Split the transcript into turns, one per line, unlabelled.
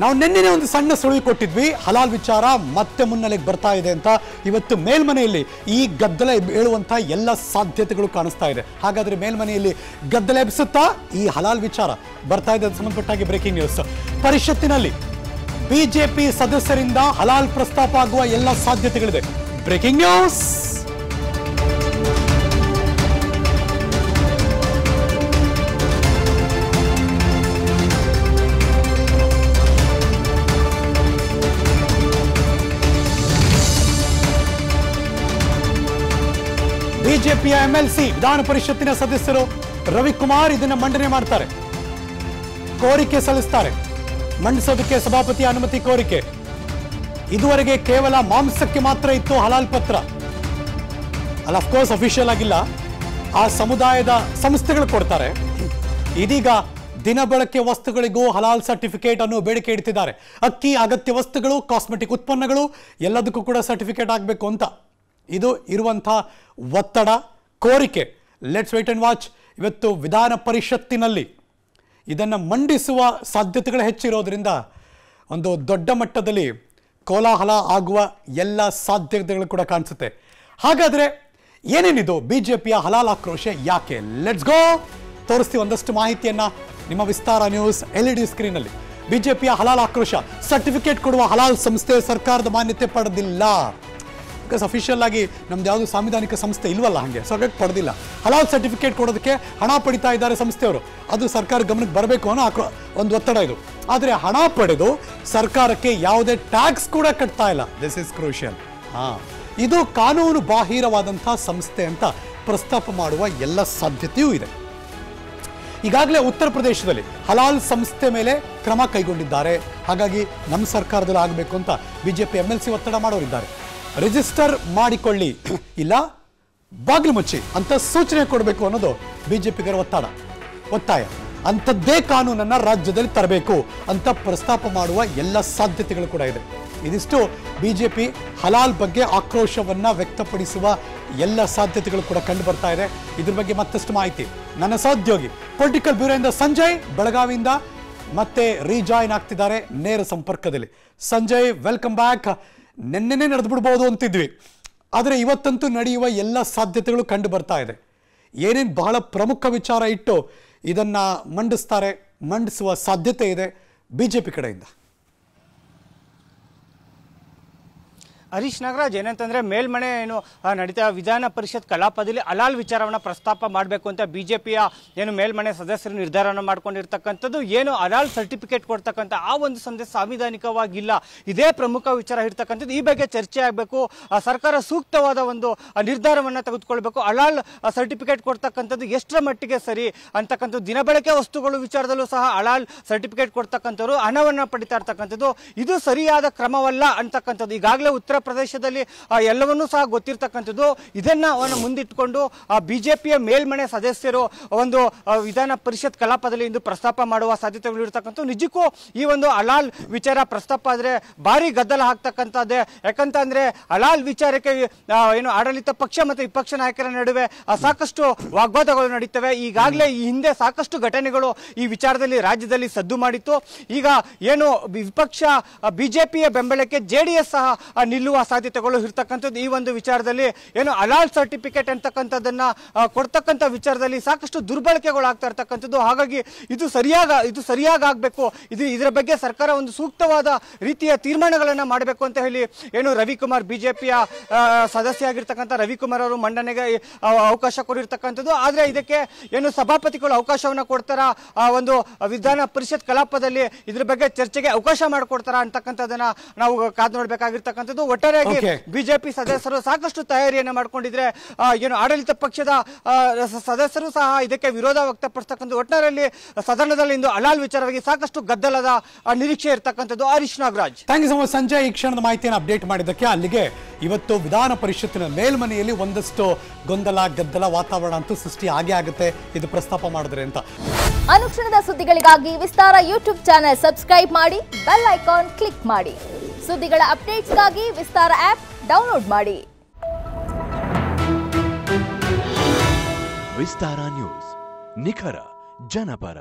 ನಾವು ನಿನ್ನೆ ಒಂದು ಸಣ್ಣ ಸುಳಿವು ಕೊಟ್ಟಿದ್ವಿ. ಹಲಾಲ್ ವಿಚಾರ ಮತ್ತೆ ಮುನ್ನೆಲೆಗೆ ಬರ್ತಾ ಇದೆ ಅಂತ ಇವತ್ತು ಮೇಲ್ಮನೆಯಲ್ಲಿ ಈ ಗದ್ದಲ ಹೇಳುವಂತಹ ಎಲ್ಲ ಸಾಧ್ಯತೆಗಳು ಕಾಣಿಸ್ತಾ ಇದೆ. ಹಾಗಾದ್ರೆ ಮೇಲ್ಮನೆಯಲ್ಲಿ ಗದ್ದಲ ಎಬ್ಸುತ್ತಾ? ಈ ಹಲಾಲ್ ವಿಚಾರ ಬರ್ತಾ ಇದೆ ಸಂಬಂಧಪಟ್ಟಾಗಿ ಬ್ರೇಕಿಂಗ್ ನ್ಯೂಸ್ ಪರಿಷತ್ತಿನಲ್ಲಿ ಬಿಜೆಪಿ ಸದಸ್ಯರಿಂದ ಹಲಾಲ್ ಪ್ರಸ್ತಾಪ ಆಗುವ ಎಲ್ಲ ಸಾಧ್ಯತೆಗಳಿದೆ. ಬ್ರೇಕಿಂಗ್ ನ್ಯೂಸ್ ಬಿಜೆಪಿಯ ಎಂಎಲ್ಸಿ ವಿಧಾನ ಪರಿಷತ್ತಿನ ಸದಸ್ಯರು ರವಿಕುಮಾರ್ ಇದನ್ನ ಮಂಡನೆ ಮಾಡ್ತಾರೆ. ಕೋರಿಕೆ ಸಲ್ಲಿಸ್ತಾರೆ. ಮಂಡಿಸೋದಕ್ಕೆ ಸಭಾಪತಿ ಅನುಮತಿ ಕೋರಿಕೆ. ಇದುವರೆಗೆ ಕೇವಲ ಮಾಂಸಕ್ಕೆ ಮಾತ್ರ ಇತ್ತು ಹಲಾಲ್ ಪತ್ರ. ಅಲ್ಲ ಅಫ್ಕೋರ್ಸ್ ಅಫಿಷಿಯಲ್ ಆಗಿಲ್ಲ. ಆ ಸಮುದಾಯದ ಸಂಸ್ಥೆಗಳು ಕೊಡ್ತಾರೆ. ಇದೀಗ ದಿನ ಬಳಕೆ ವಸ್ತುಗಳಿಗೂ ಹಲಾಲ್ ಸರ್ಟಿಫಿಕೇಟ್ ಅನ್ನು ಬೇಡಿಕೆ ಇಡ್ತಿದ್ದಾರೆ. ಅಕ್ಕಿ, ಅಗತ್ಯ ವಸ್ತುಗಳು, ಕಾಸ್ಮೆಟಿಕ್ ಉತ್ಪನ್ನಗಳು ಎಲ್ಲದಕ್ಕೂ ಕೂಡ ಸರ್ಟಿಫಿಕೇಟ್ ಆಗಬೇಕು ಅಂತ. ಇದು ಇರುವಂಥ ಒತ್ತಡ, ಕೋರಿಕೆ. ಲೆಟ್ಸ್ ವೇಟ್ ಅಂಡ್ ವಾಚ್ ಇವತ್ತು ವಿಧಾನ ಪರಿಷತ್ತಿನಲ್ಲಿ ಇದನ್ನು ಮಂಡಿಸುವ ಸಾಧ್ಯತೆಗಳು ಹೆಚ್ಚಿರೋದ್ರಿಂದ ಒಂದು ದೊಡ್ಡ ಮಟ್ಟದಲ್ಲಿ ಕೋಲಾಹಲ ಆಗುವ ಎಲ್ಲ ಸಾಧ್ಯತೆಗಳು ಕೂಡ ಕಾಣಿಸುತ್ತೆ. ಹಾಗಾದರೆ ಏನೇನಿದು ಬಿ ಜೆ ಪಿಯ ಹಲಾಲ್ ಆಕ್ರೋಶ ಯಾಕೆ? ಲೆಟ್ಸ್ ಗೋ ತೋರಿಸ್ತೀವಿ ಒಂದಷ್ಟು ಮಾಹಿತಿಯನ್ನು ನಿಮ್ಮ Vistara news L E D ಸ್ಕ್ರೀನಲ್ಲಿ ಪಿಯ ಹಲಾಲ್ ಆಕ್ರೋಶ ಸರ್ಟಿಫಿಕೇಟ್ ಕೊಡುವ ಹಲಾಲ್ ಸಂಸ್ಥೆ ಸರ್ಕಾರದ ಮಾನ್ಯತೆ ಪಡೆದಿಲ್ಲ. ಬಿಕಾಸ್ ಅಫಿಷಿಯಲ್ ಆಗಿ ನಮ್ದು ಯಾವುದು ಸಾಂವಿಧಾನಿಕ ಸಂಸ್ಥೆ ಇಲ್ವಲ್ಲ ಹಾಗೆ. ಸೊ ಹಾಗಾಗಿ ಪಡೆದಿಲ್ಲ ಹಲಾಲ್ ಸರ್ಟಿಫಿಕೇಟ್ ಕೊಡೋದಕ್ಕೆ ಹಣ ಪಡಿತಾ ಇದ್ದಾರೆ ಸಂಸ್ಥೆಯವರು. ಅದು ಸರ್ಕಾರ ಗಮನಕ್ಕೆ ಬರಬೇಕು ಅನ್ನೋ ಆಕ್ರೋ- ಒಂದು ಒತ್ತಡ ಇದು. ಆದರೆ ಹಣ ಪಡೆದು ಸರ್ಕಾರಕ್ಕೆ ಯಾವುದೇ ಟ್ಯಾಕ್ಸ್ ಕೂಡ ಕಟ್ತಾ ಇಲ್ಲ. ದಿಸ್ ಇಸ್ ಕ್ರೂಷಿಯಲ್ ಹಾ. ಇದು ಕಾನೂನು ಬಾಹಿರವಾದಂಥ ಸಂಸ್ಥೆ ಅಂತ ಪ್ರಸ್ತಾಪ ಮಾಡುವ ಎಲ್ಲ ಸಾಧ್ಯತೆಯೂ ಇದೆ. ಈಗಾಗಲೇ ಉತ್ತರ ಪ್ರದೇಶದಲ್ಲಿ ಹಲಾಲ್ ಸಂಸ್ಥೆ ಮೇಲೆ ಕ್ರಮ ಕೈಗೊಂಡಿದ್ದಾರೆ. ಹಾಗಾಗಿ ನಮ್ಮ ಸರ್ಕಾರದಲ್ಲಿ ಆಗಬೇಕು ಅಂತ ಬಿಜೆಪಿ ಎಂ ಎಲ್ ಸಿ ಒತ್ತಡ ಮಾಡೋರಿದ್ದಾರೆ. ರಿಜಿಸ್ಟರ್ ಮಾಡಿಕೊಳ್ಳಿ. ಇಲ್ಲ, ಬಾಗಿಲು ಮುಚ್ಚಿ ಅಂತ ಸೂಚನೆ ಕೊಡಬೇಕು ಅನ್ನೋದು ಬಿಜೆಪಿಗರ ಒತ್ತಡ. ಒತ್ತಾಯ. ಅಂಥದ್ದೇ ಕಾನೂನನ್ನ ರಾಜ್ಯದಲ್ಲಿ ತರಬೇಕು ಅಂತ ಪ್ರಸ್ತಾಪ ಮಾಡುವ ಎಲ್ಲ ಸಾಧ್ಯತೆಗಳು ಕೂಡ ಇದೆ. ಇದಿಷ್ಟು ಬಿಜೆಪಿ ಹಲಾಲ್ ಬಗ್ಗೆ ಆಕ್ರೋಶವನ್ನ ವ್ಯಕ್ತಪಡಿಸುವ ಎಲ್ಲ ಸಾಧ್ಯತೆಗಳು ಕೂಡ ಕಂಡು ಬರ್ತಾ ಇದೆ. ಇದ್ರ ಬಗ್ಗೆ ಮತ್ತಷ್ಟು ಮಾಹಿತಿ. ನನ್ನ ಸಹೋದ್ಯೋಗಿ, ಪೊಲಿಟಿಕಲ್ ಬ್ಯೂರೋಯಿಂದ ಸಂಜಯ್ ಬೆಳಗಾವಿಯಿಂದ ಮತ್ತೆ ರೀಜಾಯಿನ್ ಆಗ್ತಿದ್ದಾರೆ ನೇರ ಸಂಪರ್ಕದಲ್ಲಿ. Sanjay, welcome back. ನಿನ್ನೆನೆ ನಡೆದ್ಬಿಡ್ಬೋದು ಅಂತಿದ್ವಿ. ಆದರೆ ಇವತ್ತಂತೂ ನಡೆಯುವ ಎಲ್ಲ ಸಾಧ್ಯತೆಗಳು ಕಂಡು ಬರ್ತಾ ಇದೆ. ಏನೇನು ಬಹಳ ಪ್ರಮುಖ ವಿಚಾರ ಇಟ್ಟು ಇದನ್ನು ಮಂಡಿಸ್ತಾರೆ, ಮಂಡಿಸುವ ಸಾಧ್ಯತೆ ಇದೆ ಬಿಜೆಪಿ ಕಡೆಯಿಂದ.
ಹರೀಶ್ ನಾಗರಾಜ್, ಏನಂತಂದ್ರೆ ಮೇಲ್ಮನೆ ಏನು ನಡೀತಾ ವಿಧಾನ ಪರಿಷತ್ ಕಲಾಪದಲ್ಲಿ ಅಲಾಲ್ ವಿಚಾರವನ್ನ ಪ್ರಸ್ತಾಪ ಮಾಡಬೇಕು ಅಂತ ಬಿಜೆಪಿಯ ಏನು ಮೇಲ್ಮನೆ ಸದಸ್ಯರು ನಿರ್ಧಾರವನ್ನು ಮಾಡ್ಕೊಂಡಿರ್ತಕ್ಕಂಥದ್ದು, ಏನು ಅಲಾಲ್ ಸರ್ಟಿಫಿಕೇಟ್ ಕೊಡ್ತಕ್ಕಂಥ ಆ ಒಂದು ಸಂದೇಶ ಸಾಂವಿಧಾನಿಕವಾಗಿಲ್ಲ. ಇದೇ ಪ್ರಮುಖ ವಿಚಾರ ಇರ್ತಕ್ಕಂಥದ್ದು ಈ ಬಗ್ಗೆ ಚರ್ಚೆ ಆಗಬೇಕು ಸರ್ಕಾರ ಸೂಕ್ತವಾದ ಒಂದು ನಿರ್ಧಾರವನ್ನು ನಿರ್ಧಾರವನ್ನ ತೆಗೆದುಕೊಳ್ಬೇಕು. ಅಲಾಲ್ ಸರ್ಟಿಫಿಕೇಟ್ ಕೊಡ್ತಕ್ಕಂಥದ್ದು ಎಷ್ಟರ ಮಟ್ಟಿಗೆ ಸರಿ ಅಂತಕ್ಕಂಥದ್ದು ದಿನಬಳಕೆ ವಸ್ತುಗಳು ವಿಚಾರದಲ್ಲೂ ಸಹ ಅಲಾಲ್ ಸರ್ಟಿಫಿಕೇಟ್ ಕೊಡ್ತಕ್ಕಂಥವ್ರು ಹಣವನ್ನು ಪಡಿತಾ ಇರ್ತಕ್ಕಂಥದ್ದು. ಇದು ಸರಿಯಾದ ಕ್ರಮವಲ್ಲ ಅಂತಕ್ಕಂಥದ್ದು. ಈಗಾಗಲೇ ಉತ್ತರ ಪ್ರದೇಶದಲ್ಲಿ ಎಲ್ಲವನ್ನೂ ಸಹ ಗೊತ್ತಿರ್ತಕ್ಕಂಥದ್ದು. ಇದನ್ನ ಮುಂದಿಟ್ಟುಕೊಂಡು ಆ ಬಿಜೆಪಿಯ ಮೇಲ್ಮನೆ ಸದಸ್ಯರು ಒಂದು ವಿಧಾನ ಪರಿಷತ್ ಕಲಾಪದಲ್ಲಿ ಇಂದು ಪ್ರಸ್ತಾಪ ಮಾಡುವ ಸಾಧ್ಯತೆಗಳು ಇರತಕ್ಕಂಥ ನಿಜಕ್ಕೂ ಈ ಒಂದು ಅಲಾಲ್ ವಿಚಾರ ಪ್ರಸ್ತಾಪ ಆದರೆ ಭಾರಿ ಗದ್ದಲ ಆಗ್ತಕ್ಕಂಥದ್ದೇ. ಯಾಕಂತ ಅಂದ್ರೆ ಹಲಾಲ್ ವಿಚಾರಕ್ಕೆ ಏನು ಆಡಳಿತ ಪಕ್ಷ ಮತ್ತು ವಿಪಕ್ಷ ನಾಯಕರ ನಡುವೆ ಸಾಕಷ್ಟು ವಾಗ್ವಾದಗಳು ನಡೀತವೆ. ಈಗಾಗಲೇ ಈ ಹಿಂದೆ ಸಾಕಷ್ಟು ಘಟನೆಗಳು ಈ ವಿಚಾರದಲ್ಲಿ ರಾಜ್ಯದಲ್ಲಿ ಸದ್ದು ಮಾಡಿತ್ತು. ಈಗ ಏನು ವಿಪಕ್ಷ ಬಿಜೆಪಿಯ ಬೆಂಬಲಕ್ಕೆ ಜೆಡಿಎಸ್ ಸಹ ಆ, ನಿಲ್ಲುವ ಸಾಧ್ಯತೆಗಳು ಇರ್ತಕ್ಕಂಥದ್ದು. ಈ ಒಂದು ವಿಚಾರದಲ್ಲಿ ಏನು ಅಲಾಲ್ ಸರ್ಟಿಫಿಕೇಟ್ ಅಂತಕ್ಕಂಥದ್ದನ್ನ ಕೊಡ್ತಕ್ಕಂಥ ವಿಚಾರದಲ್ಲಿ ಸಾಕಷ್ಟು ದುರ್ಬಳಕೆಗಳು ಆಗ್ತಾ ಇರ್ತಕ್ಕಂಥದ್ದು. ಹಾಗಾಗಿ ಇದು ಸರಿಯಾಗ, ಇದು ಸರಿಯಾಗಿ ಆಗ್ಬೇಕು. ಇದು ಇದರ ಬಗ್ಗೆ ಸರ್ಕಾರ ಒಂದು ಸೂಕ್ತವಾದ ರೀತಿಯ ತೀರ್ಮಾನಗಳನ್ನು ಮಾಡಬೇಕು ಅಂತ ಹೇಳಿ ಏನು ರವಿಕುಮಾರ್ ಬಿಜೆಪಿಯ ಸದಸ್ಯ ಆಗಿರ್ತಕ್ಕಂಥ ರವಿಕುಮಾರ್ ಅವರು ಮಂಡನೆಗೆ ಅವಕಾಶ ಕೊಡಿರ್ತಕ್ಕಂಥದ್ದು ಆದರೆ ಇದಕ್ಕೆ ಏನು ಸಭಾಪತಿಗಳು ಅವಕಾಶವನ್ನ ಕೊಡ್ತಾರ? ಆ, ಒಂದು ವಿಧಾನ ಪರಿಷತ್ ಕಲಾಪದಲ್ಲಿ ಇದ್ರ ಬಗ್ಗೆ ಚರ್ಚೆಗೆ ಅವಕಾಶ ಮಾಡಿಕೊಡ್ತಾರ ಅಂತಕ್ಕಂಥದ್ದನ್ನ ನಾವು ಕಾದು ನೋಡ್ಬೇಕಾಗಿರ್ತಕ್ಕಂಥದ್ದು. ಒಟ್ಟಾರೆಯಾಗಿ. ಬಿಜೆಪಿ ಸದಸ್ಯರು ಸಾಕಷ್ಟು ತಯಾರಿಯನ್ನು ಮಾಡಿಕೊಂಡಿದ್ರೆ ಏನು ಆಡಳಿತ ಪಕ್ಷದ ಸದಸ್ಯರು ಸಹ ಇದಕ್ಕೆ ವಿರೋಧ ವ್ಯಕ್ತಪಡಿಸ್ತಕ್ಕಂಥ ಒಟ್ಟಾರೆಯಲ್ಲಿ ಸದನದಲ್ಲಿ ಇಂದು ಅಲಾಲ್ ವಿಚಾರವಾಗಿ ಸಾಕಷ್ಟು ಗದ್ದಲದ ನಿರೀಕ್ಷೆ ಇರತಕ್ಕಂಥದ್ದು Harish Nagaraj.
Thank you so much Sanjay. ಈ ಕ್ಷಣದ ಮಾಹಿತಿಯನ್ನು ಅಪ್ಡೇಟ್ ಮಾಡಿದ್ದಕ್ಕೆ ಅಲ್ಲಿಗೆ ಇವತ್ತು ವಿಧಾನ ಪರಿಷತ್ತಿನ ಮೇಲ್ಮನೆಯಲ್ಲಿ ಒಂದಷ್ಟು ಗೊಂದಲ ಗದ್ದಲ ವಾತಾವರಣ ಅಂತೂ ಸೃಷ್ಟಿ ಆಗೇ ಆಗುತ್ತೆ. ಇದು ಪ್ರಸ್ತಾಪ ಮಾಡಿದ್ರೆ ಅಂತ.
ಅನುಕ್ಷಣದ ಸುದ್ದಿಗಳಿಗಾಗಿ ವಿಸ್ತಾರ ಯೂಟ್ಯೂಬ್ ಚಾನೆಲ್ ಸಬ್ಸ್ಕ್ರೈಬ್ ಮಾಡಿ ಬೆಲ್ ಐಕಾನ್ ಕ್ಲಿಕ್ ಮಾಡಿ. ಸುದ್ದಿಗಳ ಅಪ್ಡೇಟ್ಸ್ಗಾಗಿ ವಿಸ್ತಾರ ಆಪ್ ಡೌನ್ಲೋಡ್ ಮಾಡಿ.
ವಿಸ್ತಾರ ನ್ಯೂಸ್ ನಿಖರ ಜನಪರ.